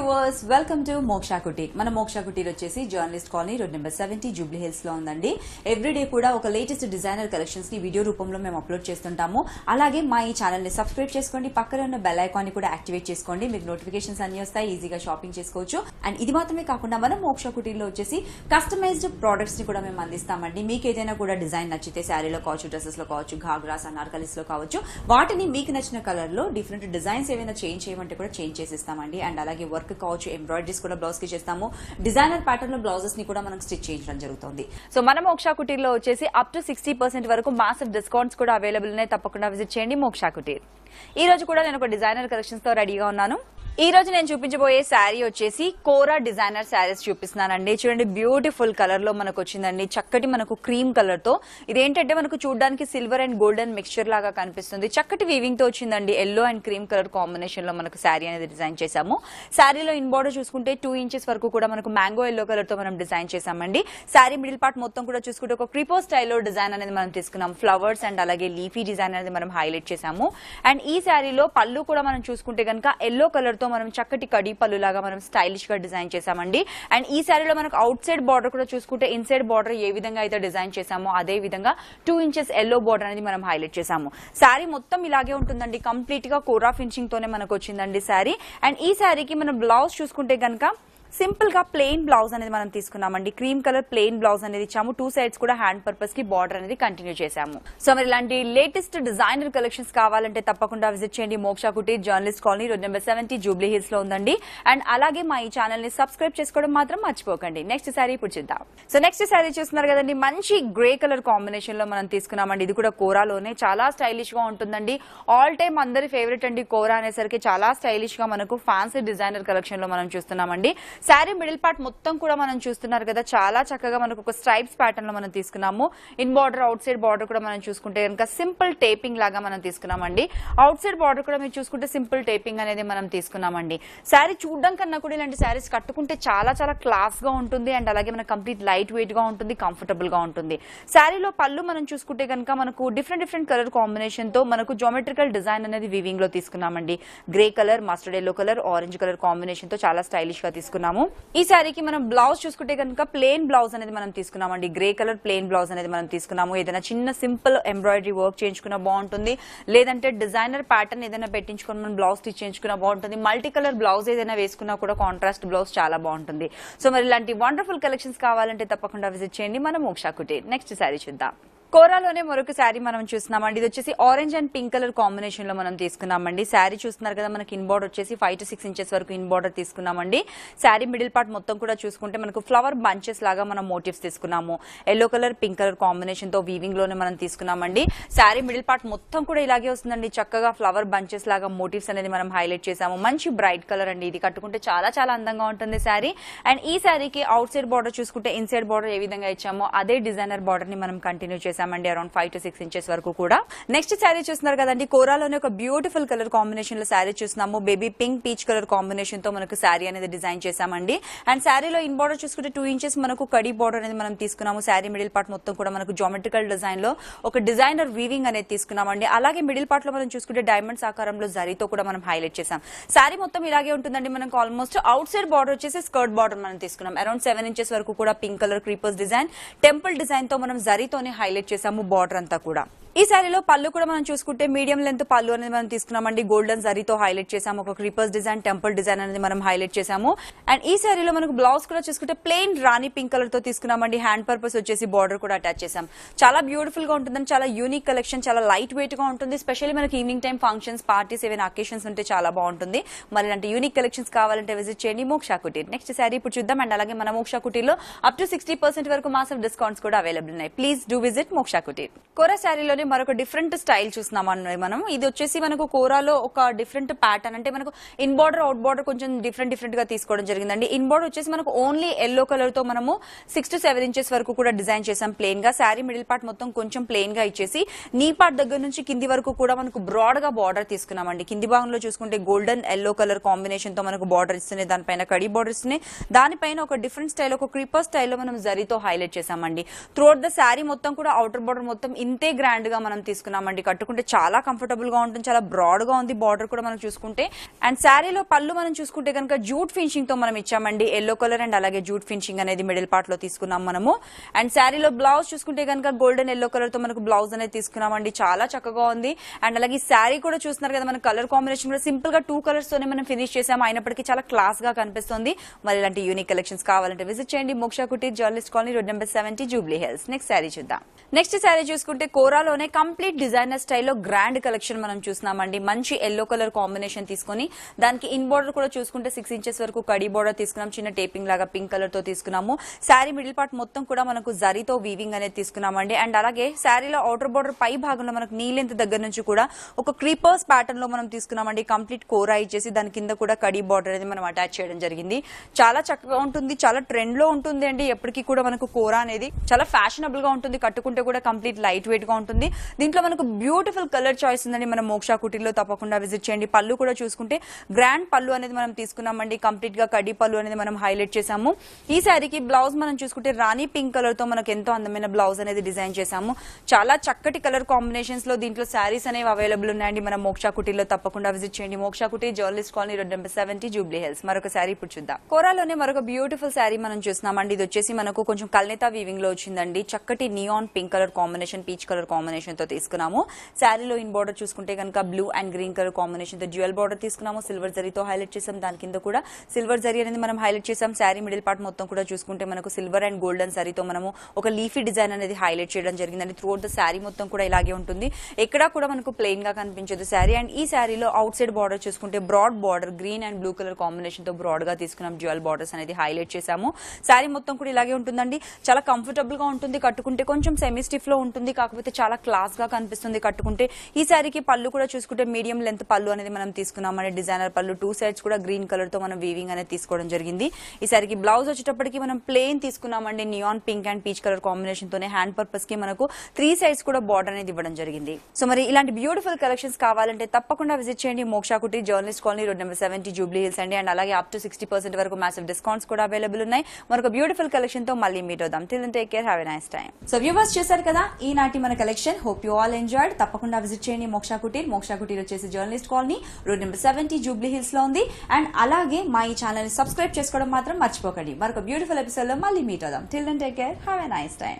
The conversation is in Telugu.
Viewers welcome to Moksha Kutir మన మోక్షా కుటీర్ వచ్చేసి journalist colony road number seventy Jubilee హిల్స్లో ఉందండి. ఎవ్రీడే కూడా ఒక లేటెస్ట్ డిజైనర్ కలెక్షన్స్ని వీడియో రూపంలో మేము అప్లోడ్ చేస్తుంటాము. అలాగే మా ఈ ఛానల్ని సబ్స్క్రైబ్ చేసుకోండి. పక్కన ఉన్న బెల్ ఐకాన్ని కూడా యాక్టివేట్ చేసుకోండి. మీకు నోటిఫికేషన్స్ అన్ని వస్తాయి. ఈజీగా షాపింగ్ చేసుకోవచ్చు. అండ్ ఇది మాత్రమే కాకుండా మనం మోక్షా కుటీర్లో వచ్చేసి కస్టమైజ్డ్ ప్రోడక్ట్స్ని కూడా మేము అందిస్తామండి. మీకు ఏదైనా కూడా డిజైన్ నచ్చితే శారీలో కావచ్చు డ్రెస్సెస్లో కావచ్చు ఘాగ్రాస్ అనార్కలిస్లో కావచ్చు వాటిని మీకు నచ్చిన కలర్లో డిఫరెంట్ డిజైన్స్ ఏమైనా చేంజ్ చేయమంటే కూడా చేంజ్ చేసిస్తామండి. అండ్ అలాగే వర్క్ కావచ్చు ఎంబ్రాయిడరీస్ కూడా బ్లౌజ్కి చేస్తాము. డిజైనర్ ప్యాటర్న్లో బ్లౌజెస్ని కూడా మనం స్టిచ్ చేయించడం జరుగుతుంది. సో మన మోక్షా కుటీర్లో వచ్చేసి అప్ టు సిక్స్టీ పర్సెంట్ వరకు మాసివ్ డిస్కౌంట్స్ కూడా అవైలబుల్ ఉన్నాయి. తప్పకుండా విజిట్ చేయండి మోక్షా కుటీర్. ఈ రోజు కూడా నేను ఒక డిజైనర్ కలెక్షన్స్తో రెడీగా ఉన్నాను. ఈ రోజు నేను చూపించబోయే శారీ వచ్చేసి కోరా డిజైనర్ శారీస్ చూపిస్తున్నానండి. చూడండి బ్యూటిఫుల్ కలర్లో మనకు వచ్చిందండి. చక్కటి మనకు క్రీమ్ కలర్తో. ఇదేంటంటే మనకు చూడడానికి సిల్వర్ అండ్ గోల్డెన్ మిక్స్చర్ లాగా కనిపిస్తుంది. చక్కటి వీవింగ్తో వచ్చిందండి. ఎల్లో అండ్ క్రీమ్ కలర్ కాంబినేషన్లో మనకు శారీ అనేది డిజైన్ చేశాము. శారీలో ఇన్ బార్డర్ చూసుకుంటే టూ ఇంచెస్ వరకు కూడా మనకు మ్యాంగో ఎల్లో కలర్తో మనం డిజైన్ చేశామండి. శారీ మిడిల్ పార్ట్ మొత్తం కూడా చూసుకుంటే ఒక క్రిపో స్టైల్లో డిజైన్ అనేది మనం తీసుకున్నాం ఫ్లవర్స్ అండ్ అలాగే లీఫీ డిజైన్ అనేది మనం హైలైట్ చేశాము. అండ్ ఈ శారీలో పళ్ళు కూడా మనం చూసుకుంటే కనుక ఎల్లో కలర్తో మనం చక్కటి కడి లాగా మనం స్టైలిష్గా డిజైన్ చేశామండి. అండ్ ఈ శారీలో మనకు అవుట్ సైడ్ బార్డర్ కూడా చూసుకుంటే ఇన్సైడ్ బార్డర్ ఏ విధంగా అయితే డిజైన్ చేసామో అదే విధంగా టూ ఇంచెస్ ఎల్లో బార్డర్ అనేది మనం హైలైట్ చేసాము శారీ మొత్తం ఇలాగే ఉంటుందండి. కంప్లీట్గా కోరా ఫినిషింగ్ తోనే మనకు వచ్చిందండి శారీ అండ్ ఈ శారీకి మనం బ్లౌజ్ చూసుకుంటే కనుక సింపుల్గా ప్లెయిన్ బ్లౌజ్ అనేది మనం తీసుకున్నామండి. క్రీమ్ కలర్ ప్లెయిన్ బ్లౌజ్ అనేది ఇచ్చాము. టూ సైడ్స్ కూడా హ్యాండ్ పర్పస్కి బార్డర్ అనేది కంటిన్యూ చేశాము. సో మరి ఇలాంటి లేటెస్ట్ డిజైనర్ కలెక్షన్స్ కావాలంటే తప్పకుండా విజిట్ చేయండి. Moksha Kutir Journalist Colony road number seventy Jubilee హిల్స్లో ఉందండి. అండ్ అలాగే మా ఈ ఛానల్ని సబ్స్క్రైబ్ చేసుకోవడం మాత్రం మర్చిపోకండి. నెక్స్ట్ సారీ ఇప్పుడు చూద్దాం. సో నెక్స్ట్ సారీ చూస్తున్నారు కదండి. మంచి గ్రే కలర్ కాంబినేషన్లో మనం తీసుకున్నామండి. ఇది కూడా కోరాలోనే చాలా స్టైలిష్గా ఉంటుందండి. ఆల్ టైమ్ అందరి ఫేవరెట్ అండి కోరా అనేసరికి చాలా స్టైలిష్గా మనకు ఫ్యాన్సీ డిజైనర్ కలెక్షన్లో మనం చూస్తున్నామండి. శారీ మిడిల్ పార్ట్ మొత్తం కూడా మనం చూస్తున్నారు కదా. చాలా చక్కగా మనకు ఒక స్ట్రైప్స్ ప్యాటర్న్లో మనం తీసుకున్నాము. In border outside border కూడా మనం చూసుకుంటే కనుక సింపుల్ టేపింగ్ లాగా మనం తీసుకున్నామండి. అవుట్ సైడ్ బార్డర్ కూడా మీరు చూసుకుంటే సింపుల్ టేపింగ్ అనేది మనం తీసుకున్నామండి. శారీ చూడడం కన్నా కూడా ఇలాంటి శారీస్ కట్టుకుంటే చాలా చాలా క్లాస్గా ఉంటుంది. అండ్ అలాగే మనకు కంప్లీట్ లైట్ వెయిట్గా ఉంటుంది కంఫర్టబుల్గా ఉంటుంది. శారీలో పళ్ళు మనం చూసుకుంటే కనుక మనకు డిఫరెంట్ డిఫరెంట్ కలర్ కాంబినేషన్తో మనకు జోమెట్రికల్ డిజైన్ అనేది వివింగ్లో తీసుకున్నామండి. Grey colour mustard yellow colour orange colour కాంబినేషన్తో చాలా స్టైలిష్గా తీసుకున్నాము ఈ శారీకి మనం బ్లౌజ్ చూసుకుంటే కనుక ప్లేన్ బ్లౌజ్ అనేది మనం తీసుకున్నామండి. గ్రే కలర్ ప్లేన్ బ్లౌజ్ అనేది మనం తీసుకున్నాము. ఏదైనా చిన్న సింపుల్ ఎంబ్రాయిడరీ వర్క్ చేయించుకున్నా బాగుంటుంది. లేదంటే డిజైనర్ ప్యాటర్న్ ఏదైనా పెట్టించుకొని మనం బ్లౌజ్ స్టిచ్ చేయించుకున్నా బాగుంటుంది. మల్టీ కలర్ బ్లౌజ్ ఏదైనా వేసుకున్నా కూడా కాంట్రాస్ట్ బ్లౌజ్ చాలా బాగుంటుంది. సో మరి ఇలాంటి వండర్ఫుల్ కలెక్షన్స్ కావాలంటే తప్పకుండా విజిట్ చేయండి. మనం మోక్షా కుటే నెక్స్ట్ శారీ చూద్దాం. కోరాలోనే మరొక శారీ మనం చూస్తున్నామండి. ఇది వచ్చేసి ఆరెంజ్ అండ్ పింక్ కలర్ కాంబినేషన్లో మనం తీసుకున్నామండి. శారీ చూస్తున్నారు కదా మనకి ఇన్ బార్డర్ వచ్చేసి ఫైవ్ టు సిక్స్ ఇంచెస్ వరకు ఇన్ బార్డర్ తీసుకున్నామండి. శారీ మిడిల్ పార్ట్ మొత్తం కూడా చూసుకుంటే మనకు ఫ్లవర్ బంచెస్ లాగా మనం మోటివ్స్ తీసుకున్నాము. ఎల్లో కలర్ పింక్ కలర్ కాంబినేషన్తో వీవింగ్లోనే మనం తీసుకున్నామండి. శారీ మిడిల్ పార్ట్ మొత్తం కూడా ఇలాగే వస్తుందండి. చక్కగా ఫ్లవర్ బంచెస్ లాగా మోటివ్స్ అనేది మనం హైలైట్ చేసాము మంచి బ్రైట్ కలర్ అండి ఇది. కట్టుకుంటే చాలా చాలా అందంగా ఉంటుంది శారీ. అండ్ ఈ శారీకి అవుట్ సైడ్ బార్డర్ చూసుకుంటే ఇన్సైడ్ బార్డర్ ఏ విధంగా ఇచ్చామో అదే డిజైనర్ బార్డర్ని మనం కంటిన్యూ చేశామండి around five to six inches వరకు కూడా. నెక్స్ట్ శారీ చూస్తున్నారు కదండి కోరాలోనే ఒక బ్యూటిఫుల్ కలర్ కాంబినేషన్లో శారీ చూస్తున్నాము. బేబీ పింక్ పీచ్ కలర్ కాంబినేషన్తో మనకు శారీ అనేది డిజైన్ చేశామండి. అండ్ శారీలో ఇన్ బార్డర్ చూసుకుంటే టూ ఇంచెస్ మనకు కడి బార్డర్ అనేది మనం తీసుకున్నాము. శారీ మిడిల్ పార్ట్ మొత్తం కూడా మనకు జామెట్రికల్ డిజైన్లో ఒక డిజైనర్ వీవింగ్ అనేది తీసుకున్నామండి. అలాగే మిడిల్ పార్ట్లో మనం చూసుకుంటే డైమండ్స్ ఆకారంలో జరీతో కూడా మనం హైలైట్ చేసాం శారీ మొత్తం ఇలాగే ఉంటుందండి. మనకు ఆల్మోస్ట్ అవుట్ సైడ్ బార్డర్ వచ్చేసి స్కర్ట్ బార్డర్ మనం తీసుకున్నాం. అరౌండ్ సెవెన్ ఇంచెస్ వరకు కూడా pink colour creepers design temple డిజైన్తో మనం జరీతోనే హైలైట్ చేసాము బార్డర్ అంతా కూడా. ఈ శారీలో పళ్ళు కూడా మనం చూసుకుంటే మీడియం లెంత్ పళ్ళు అనేది మనం తీసుకున్నామండి. గోల్డెన్ జరీతో హైలైట్ చేసాము ఒక క్రీపర్స్ డిజైన్ టెంపుల్ డిజైన్ అనేది మనం హైలైట్ చేసాము అండ్ ఈ శారీలో మనకు బ్లౌజ్ కూడా చూసుకుంటే ప్లెయిన్ రాణి పింక్ కలర్తో తీసుకున్నామండి. హ్యాండ్ పర్పస్ వచ్చేసి బార్డర్ కూడా అటాచ్ చేసాం చాలా బ్యూటిఫుల్గా ఉంటుందని చాలా యూనిక్ కలెక్షన్ చాలా లైట్ వెయిట్గా ఉంటుంది. స్పెషల్లీ మనకి ఈవినింగ్ టైం ఫంక్షన్స్ పార్టీస్ ఏమైనా అకేషన్స్ ఉంటే చాలా బాగుంటుంది. మరి ఇలాంటి యూనిక్ కలెక్షన్స్ కావాలంటే విజిట్ చేయండి. మోక్షా కుటీర్. నెక్స్ట్ శారీ ఇప్పుడు చూద్దాం. అండ్ అలాగే మన మోక్షా కుటీర్లో అప్ టు సిక్స్టీ పర్సెంట్ వరకు మాసం డిస్కౌంట్స్ కూడా అవైలబుల్ ఉన్నాయి. Please do visit Moksha Kutir. Kora శారీలోనే మరొక డిఫరెంట్ స్టైల్ చూస్తున్నాం అన్నమాట మనం. ఇది వచ్చేసి మనకు కోరాలో ఒక డిఫరెంట్ ప్యాటర్న్ అంటే మనకు ఇన్ బార్డర్ అవుట్ బార్డర్ కొంచెం డిఫరెంట్ డిఫరెంట్గా తీసుకోవడం జరిగిందండి. ఇన్ బార్డర్ వచ్చేసి మనకు ఓన్లీ ఎల్లో కలర్తో మనము సిక్స్ టు సెవెన్ ఇంచెస్ వరకు కూడా డిజైన్ చేసాం ప్లేన్గా. శారీ మిడిల్ పార్ట్ మొత్తం కొంచెం ప్లేన్గా ఇచ్చేసి నీ పార్ట్ దగ్గర నుంచి కింది వరకు కూడా మనకు బ్రాడ్గా బార్డర్ తీసుకున్నామండి. కింది భాగంలో చూసుకుంటే గోల్డెన్ ఎల్లో కలర్ కాంబినేషన్తో మనకు బార్డర్ ఇస్తున్నాయి. దానిపైన కడి బార్డర్ ఇస్తున్నాయి. దానిపైన ఒక డిఫరెంట్ స్టైల్ ఒక క్రీపర్ స్టైల్లో మనం జరీతో హైలైట్ చేసామండి త్రూఅవుట్ ద శారీ మొత్తం కూడా అవుటర్ బార్డర్ మొత్తం ఇంతే గ్రాండ్ గా మనం తీసుకున్నామండి. కట్టుకుంటే చాలా కంఫర్టబుల్గా ఉంటుంది. చాలా బ్రాడ్గా ఉంది. బార్డర్ కూడా మనం చూసుకుంటే. అండ్ శారీలో పళ్ళు మనం చూసుకుంటే కనుక జూట్ ఫినిషింగ్తో మనం ఇచ్చామండి. ఎల్లో కలర్ అండ్ అలాగే జూట్ ఫినిషింగ్ అనేది మిడిల్ పార్ట్లో తీసుకున్నాం మనము. అండ్ శారీలో బ్లౌజ్ చూసుకుంటే కనుక గోల్డెన్ ఎల్లో కలర్తో మనకు బ్లౌజ్ అనేది తీసుకున్నామండి. చాలా చక్కగా ఉంది. అండ్ అలాగే శారీ కూడా చూస్తున్నారు కదా మన కలర్ కాంబినేషన్ కూడా సింపుల్గా టూ కలర్స్ తోనే మనం ఫినిష్ చేసాము. అయినప్పటికీ చాలా క్లాస్గా కనిపిస్తుంది. మరి ఇలాంటి యూనిక్ కలెక్షన్స్ కావాలంటే విజిట్ చేయండి. Moksha Kutir Journalist Colony road number seventy Jubilee Hills next sari చూద్దాం. నెక్స్ట్ శారీ చూసుకుంటే కోరాలో లోనే కంప్లీట్ డిజైనర్ స్టైల్లో గ్రాండ్ కలెక్షన్ మనం చూస్తున్నామండి. మంచి ఎల్లో కలర్ కాంబినేషన్ తీసుకొని దానికి ఇన్ బోర్డర్ కూడా చూసుకుంటే సిక్స్ ఇంచెస్ వరకు కడి బోర్డర్ తీసుకున్నాం. చిన్న టేపింగ్ లాగా పింక్ కలర్తో తీసుకున్నాము. శారీ మిడిల్ పార్ట్ మొత్తం కూడా మనకు జరీతో వీవింగ్ అనేది తీసుకున్నామండి. అండ్ అలాగే శారీలో అవుటర్ బోర్డర్ పై భాగంలో మనకు నీలెంత దగ్గర నుంచి కూడా ఒక క్రీపర్స్ ప్యాటర్న్లో మనం తీసుకున్నామండి. కంప్లీట్ కోరా ఇచ్చేసి దాని కింద కూడా కడి బార్డర్ అనేది మనం అటాచ్ చేయడం జరిగింది. చాలా చక్కగా ఉంటుంది చాలా ట్రెండ్లో ఉంటుంది అండి ఎప్పటికీ కూడా మనకు కోరా అనేది చాలా ఫ్యాషనబుల్గా ఉంటుంది. కట్టుకుంటే కూడా కంప్లీట్ లైట్ వెయిట్గా ఉంటుంది. దీంట్లో మనకు బ్యూటిఫుల్ కలర్ చాయిస్ ఉందండి మన మోక్షా కుటీర్లో తప్పకుండా విజిట్ చేయండి. పళ్ళు కూడా చూసుకుంటే గ్రాండ్ పళ్ళు అనేది మనం తీసుకున్నామండి. కంప్లీట్గా కడి పళ్ళు అనేది మనం హైలైట్ చేసాము ఈ శారీకి బ్లౌజ్ మనం చూసుకుంటే రాణి పింక్ కలర్తో మనకు ఎంతో అందమైన బ్లౌజ్ అనేది డిజైన్ చేసాము చాలా చక్కటి కలర్ కాంబినేషన్స్లో దీంట్లో శారీస్ అనేవి అవైలబుల్ ఉన్నాయండి. మన మోక్షా కుటీర్లో తప్పకుండా విజిట్ చేయండి. Moksha Kutir Journalist Colony road number seventy Jubilee Hills. మరొక శారీ ఇప్పుడు చూద్దాం. కోరాలోనే మరొక బ్యూటిఫుల్ శారీ మనం చూస్తున్నామండి. ఇది వచ్చేసి మనకు కొంచెం కల్నేత వీవింగ్లో వచ్చిందండి. చక్కటి neon pink colour combination peach colour combination తో తీసుకున్నాము. శారీలో ఇన్ బార్డర్ చూసుకుంటే కనుక బ్లూ అండ్ గ్రీన్ కలర్ కాంబినేషన్తో జ్యువెల్ బార్డర్ తీసుకున్నాము. సిల్వర్ జరీతో హైలైట్ చేసాం. దాని కింద కూడా సిల్వర్ జరీ అనేది మనం హైలైట్ చేసాం. శారీ మిడిల్ పార్ట్ మొత్తం కూడా చూసుకుంటే మనకు సిల్వర్ అండ్ గోల్డెన్ జరీతో మనము ఒక లీఫీ డిజైన్ అనేది హైలైట్ చేయడం జరిగిందండి. త్రూ ద శారీ మొత్తం కూడా ఇలాగే ఉంటుంది. ఎక్కడా కూడా మనకు ప్లెయిన్గా కనిపించదు శారీ. అండ్ ఈ శారీలో అవుట్ సైడ్ బార్డర్ చూసుకుంటే broad border green and blue colour కాంబినేషన్తో బ్రాడ్గా తీసుకున్నాం. జ్యువెల్ బార్డర్స్ అనేది హైలైట్ చేసాము. శారీ మొత్తం కూడా ఇలాగే ఉంటుందండి. చాలా కంఫర్టబుల్గా ఉంటుంది. కట్టుకుంటే కొంచెం సెమీ స్టిఫ్లో ఉంటుంది. కాకపోతే చాలా క్లాస్గా కనిపిస్తుంది కట్టుకుంటే. ఈ శారీకి పళ్ళు కూడా చూసుకుంటే మీడియం లెంత్ పళ్ళు అనేది మనం తీసుకున్నామని డిజైనర్ పళ్ళు. టూ సైడ్స్ కూడా గ్రీన్ కలర్తో మనం వీవింగ్ అనేది తీసుకోవడం జరిగింది. ఈ శారీకి బ్లౌజ్ వచ్చేటప్పటికి మనం ప్లెయిన్ తీసుకున్నామండి. Neon pink and peach colour combination తోనే హ్యాండ్ పర్పస్కి మనకు త్రీ సైడ్స్ కూడా బార్డర్ అనేది ఇవ్వడం జరిగింది. సో మరి ఇలాంటి బ్యూటిఫుల్ కలెక్షన్స్ కావాలంటే తప్పకుండా విజిట్ చేయండి. Moksha Kutir Journalist Colony road number seventy Jubilee Hills అండి. అండ్ అలాగే అప్ టు సిక్స్టీ పర్సెంట్ వరకు మ్యాసివ్ డిస్కౌంట్స్ కూడా అవైలబుల్ ఉన్నాయి. మరొక బ్యూటిఫుల్ కలెక్షన్తో మళ్ళీ మీట్ అవుదాం. Take care have a nice time so viewers చేశారు కదా? ఈనాటి మన collection hope you all enjoyed. తప్పకుండా విజిట్ చేయండి మోక్షా కుటీర్. మోక్షా కుటీర్ వచ్చేసి Journalist Colony. Road number seventy Jubilee హిల్స్లో ఉంది. అండ్ అలాగే మా ఈ ఛానల్ని సబ్స్క్రైబ్ చేసుకోవడం మాత్రం మర్చిపోకండి. మరొక బ్యూటిఫుల్ ఎపిసోడ్లో మళ్ళీ మీట్ అవుదాం. Till take care have a nice time